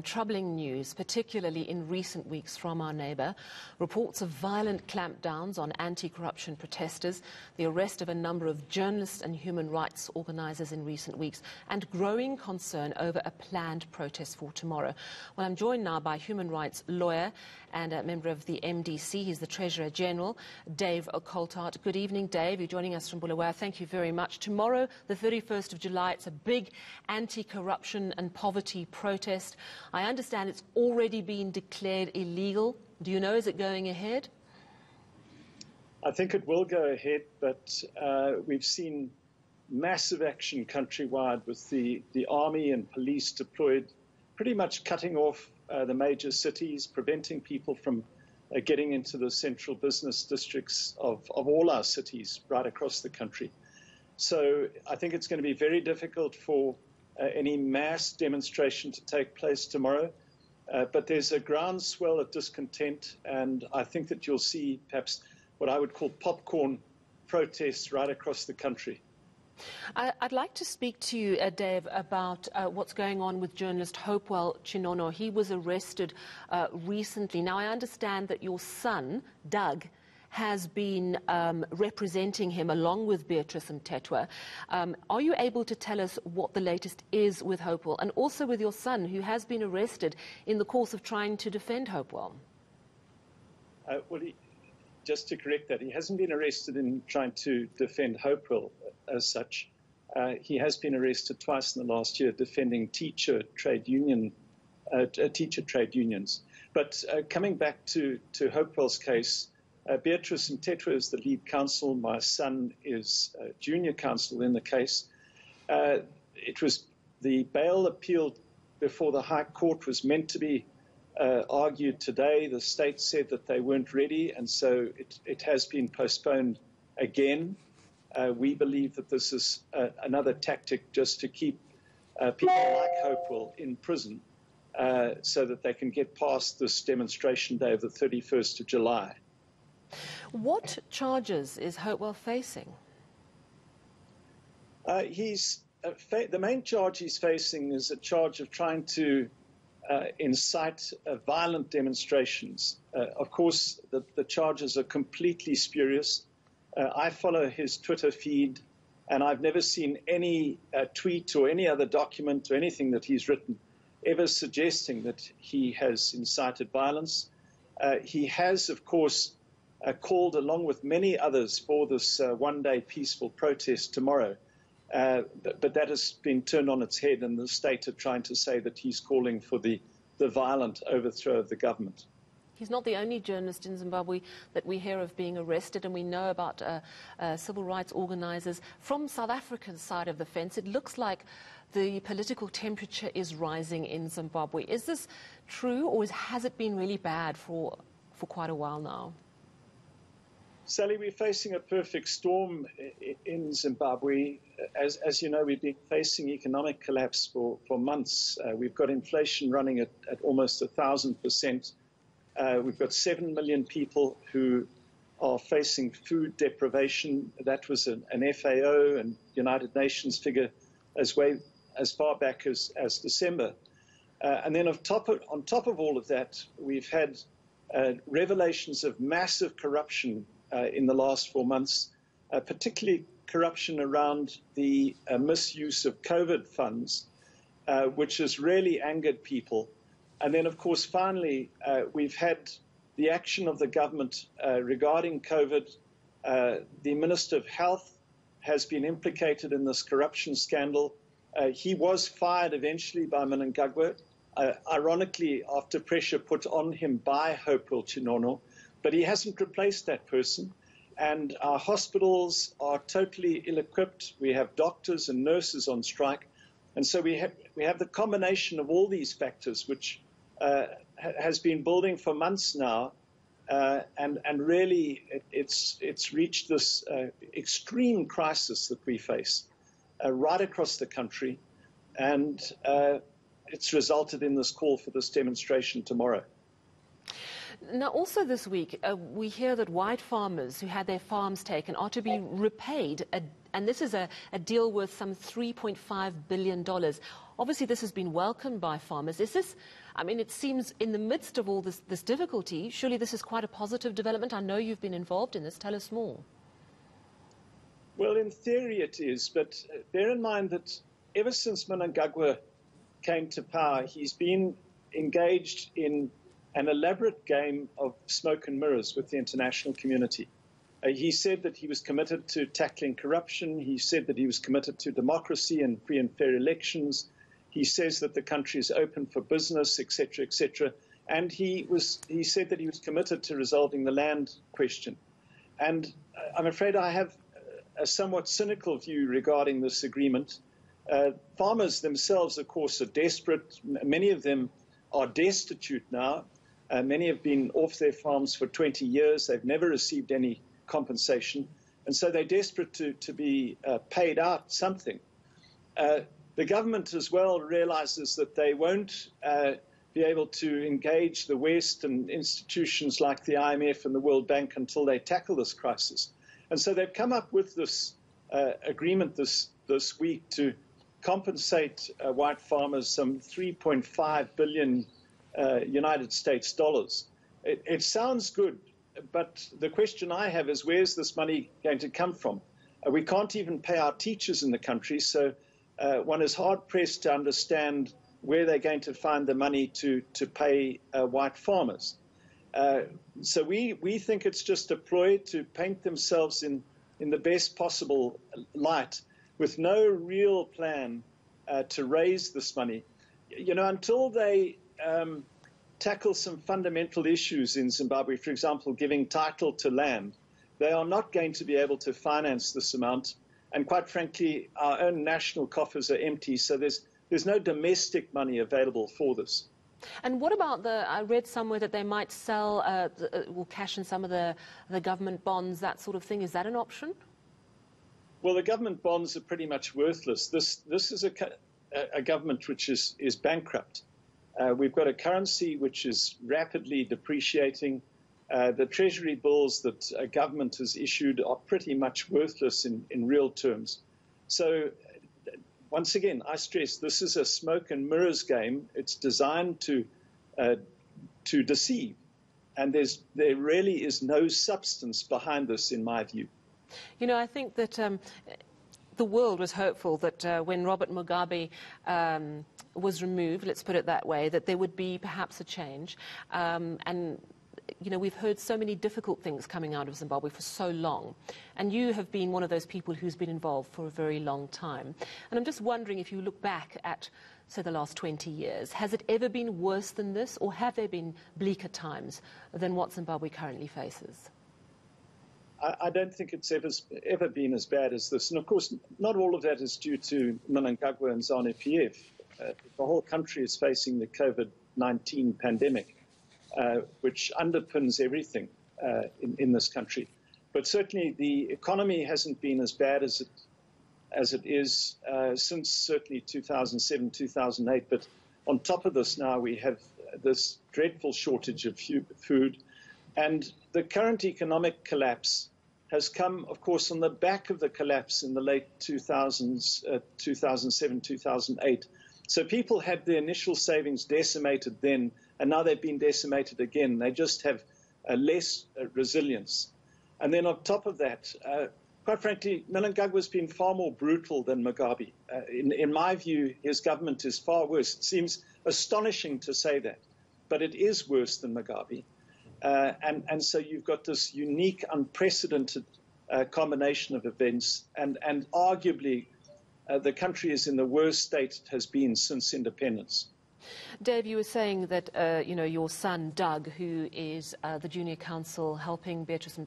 and troubling news, particularly in recent weeks from our neighbour. Reports of violent clampdowns on anti-corruption protesters, the arrest of a number of journalists and human rights organisers in recent weeks, and growing concern over a planned protest for tomorrow. Well, I'm joined now by human rights lawyer and a member of the MDC. He's the Treasurer General, Dave Coltart. Good evening, Dave. You're joining us from Bulawayo. Thank you very much. Tomorrow, the 31st of July, it's a big anti-corruption and poverty protest. I understand it's already been declared illegal. Do you know, is it going ahead? I think it will go ahead, but uh, we've seen massive action countrywide with the, the army and police deployed, pretty much cutting off uh, the major cities, preventing people from uh, getting into the central business districts of, of all our cities right across the country. So I think it's going to be very difficult for uh, any mass demonstration to take place tomorrow. Uh, but there's a groundswell of discontent, and I think that you'll see perhaps what I would call popcorn protests right across the country. I'd like to speak to you, uh, Dave, about uh, what's going on with journalist Hopewell Chinono. He was arrested uh, recently. Now, I understand that your son, Doug, has been um, representing him along with Beatrice Mtetwa. Um, are you able to tell us what the latest is with Hopewell and also with your son who has been arrested in the course of trying to defend Hopewell? Uh, well, he, just to correct that, he hasn't been arrested in trying to defend Hopewell as such. Uh, he has been arrested twice in the last year defending teacher trade union, uh, teacher trade unions. But uh, coming back to, to Hopewell's case, uh, Beatrice Mtetwa is the lead counsel. My son is junior counsel in the case. Uh, it was the bail appeal before the High Court was meant to be uh, argued today. The state said that they weren't ready, and so it, it has been postponed again. Uh, we believe that this is uh, another tactic just to keep uh, people like Hopewell in prison so that they can get past this demonstration day of the 31st of July. What charges is Hopewell facing? Uh, he's uh, fa- the main charge he's facing is a charge of trying to uh, incite uh, violent demonstrations. Uh, of course, the, the, charges are completely spurious. Uh, I follow his Twitter feed, and I've never seen any tweet or any other document or anything that he's written ever suggesting that he has incited violence. he has, of course, uh, called, along with many others, for this uh, one day peaceful protest tomorrow. Uh, but, but, that has been turned on its head, and the state are trying to say that he's calling for the, the violent overthrow of the government. He's not the only journalist in Zimbabwe that we hear of being arrested, and we know about uh, uh, civil rights organisers. From South Africa's side of the fence, it looks like the political temperature is rising in Zimbabwe. Is this true, or has it been really bad for, for quite a while now? Sally, we're facing a perfect storm in Zimbabwe. As, as you know, we've been facing economic collapse for, for months. Uh, we've got inflation running at, at almost thousand percent. Uh, we've got seven million people who are facing food deprivation. That was an, an FAO and United Nations figure as way as far back as, as December. Uh, and then on top, of, on top of all of that, we've had uh, revelations of massive corruption in the last four months, uh, particularly corruption around the uh, misuse of COVID funds, which has really angered people. And then, of course, finally, we've had the action of the government regarding COVID. the Minister of Health has been implicated in this corruption scandal. Uh, he was fired eventually by Mnangagwa, uh, ironically after pressure put on him by Hopewell Chinono. But he hasn't replaced that person. And our hospitals are totally ill equipped. We have doctors and nurses on strike. And so we have, we have the combination of all these factors, which uh, has been building for months now. Uh, and, and really, it, it's, it's reached this uh, extreme crisis that we face uh, right across the country. And uh, it's resulted in this call for this demonstration tomorrow. Now, also this week, uh, we hear that white farmers who had their farms taken are to be repaid, a, and this is a, a deal worth some $3.5 billion. Obviously, this has been welcomed by farmers. Is this, I mean, it seems in the midst of all this, this difficulty, surely this is quite a positive development. I know you've been involved in this. Tell us more. Well, in theory it is, but bear in mind that ever since Mnangagwa came to power, he's been engaged in an elaborate game of smoke and mirrors with the international community. Uh, he said that he was committed to tackling corruption. He said that he was committed to democracy and free and fair elections. He says that the country is open for business, etc., etc. And he was he said that he was committed to resolving the land question. And uh, I'm afraid I have a somewhat cynical view regarding this agreement. Uh, farmers themselves, of course, are desperate. Many of them are destitute now. Uh, many have been off their farms for 20 years. They've never received any compensation. And so they're desperate to, to be uh, paid out something. Uh, the government as well realizes that they won't uh, be able to engage the West and institutions like the IMF and the World Bank until they tackle this crisis. And so they've come up with this uh, agreement this, this week to compensate uh, white farmers some 3.5 billion uh, United States dollars. It, it, sounds good, but the question I have is where's this money going to come from? Uh, we can't even pay our teachers in the country, so uh, one is hard pressed to understand where they're going to find the money to, to pay uh, white farmers. Uh, so we, we think it's just a ploy to paint themselves in, in the best possible light with no real plan to raise this money. You know, until they um, tackle some fundamental issues in Zimbabwe, for example, giving title to land, they are not going to be able to finance this amount. And quite frankly, our own national coffers are empty, so there's, there's no domestic money available for this. And what about the? I read somewhere that they might sell, uh, uh, cash in some of the, the government bonds, that sort of thing. Is that an option? Well, the government bonds are pretty much worthless. This this is a, a government which is is bankrupt. Uh, we've got a currency which is rapidly depreciating. Uh, the treasury bills that a government has issued are pretty much worthless in, in real terms. So once again, I stress this is a smoke and mirrors game. It's designed to uh, to deceive, and there's there really is no substance behind this, in my view. You know, I think that. Um, the world was hopeful that uh, when Robert Mugabe um, was removed, let's put it that way, that there would be perhaps a change. Um, and you know, we've heard so many difficult things coming out of Zimbabwe for so long. And you have been one of those people who's been involved for a very long time. And I'm just wondering if you look back at, say, the last 20 years, has it ever been worse than this, or have there been bleaker times than what Zimbabwe currently faces? I, don't think it's ever, ever been as bad as this. And of course, not all of that is due to Mnangagwa and ZANU PF. Uh, the whole country is facing the COVID 19 pandemic. Uh, which underpins everything uh, in, in, this country. But certainly the economy hasn't been as bad as it, as it is uh, since certainly 2007, 2008. But on top of this now, we have this dreadful shortage of food. And the current economic collapse has come, of course, on the back of the collapse in the late 2000s, uh, 2007, 2008. So people had their initial savings decimated then and now they've been decimated again. They just have uh, less uh, resilience. And then on top of that, uh, quite frankly, Mnangagwa's been far more brutal than Mugabe. Uh, in, in, my view, his government is far worse. It seems astonishing to say that, but it is worse than Mugabe. Uh, and, and, so you've got this unique, unprecedented uh, combination of events, and, and arguably the country is in the worst state it has been since independence. Dave, you were saying that uh, you know your son Doug, who is uh, the junior counsel helping Beatrice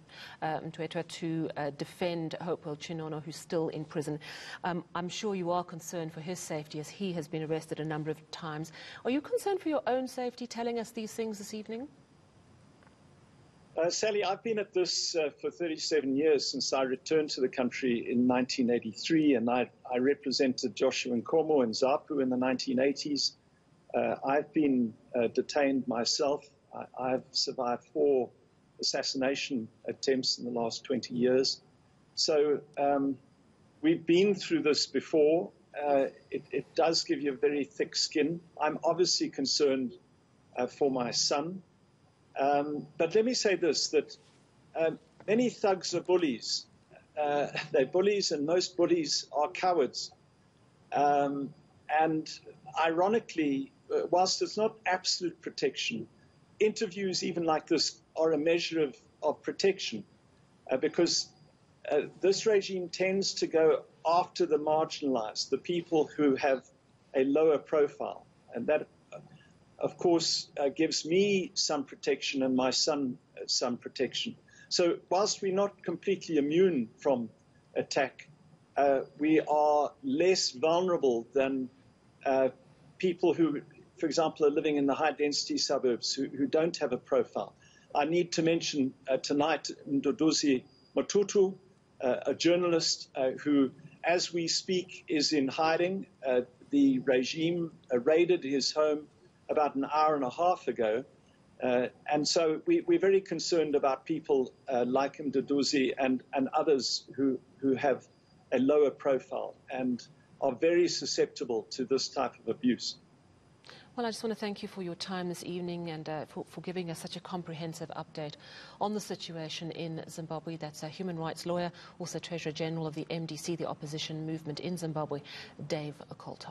uh, Mtetwa to uh, defend Hopewell Chinono, who's still in prison. Um, I'm sure you are concerned for his safety, as he has been arrested a number of times. Are you concerned for your own safety, telling us these things this evening? Uh, Sally, I've been at this uh, for 37 years since I returned to the country in 1983, and I, I represented Joshua Nkomo and ZAPU in the 1980s. Uh, I've been uh, detained myself. I, have survived four assassination attempts in the last 20 years. So um, we've been through this before. uh, it, it, does give you a very thick skin. I'm obviously concerned uh, for my son. Um, but let me say this that um, many thugs are bullies. Uh, they're bullies, and most bullies are cowards. Um, and ironically, uh, whilst it's not absolute protection, interviews even like this are a measure of, of protection uh, because uh, this regime tends to go after the marginalized, the people who have a lower profile. And that, of course, uh, gives me some protection and my son uh, some protection. So, whilst we're not completely immune from attack, uh, we are less vulnerable than uh, people who, for example, are living in the high density suburbs who, who don't have a profile. I need to mention tonight Mduduzi Mathuthu, uh, a journalist uh, who, as we speak, is in hiding. Uh, the regime raided his home about an hour and a half ago. Uh, and so we, are very concerned about people uh, like Mduduzi and, and others who, who have a lower profile and are very susceptible to this type of abuse. Well, I just want to thank you for your time this evening and uh, for, for, giving us such a comprehensive update on the situation in Zimbabwe. That's a human rights lawyer, also Treasurer General of the MDC, the opposition movement in Zimbabwe, Dave Coltart.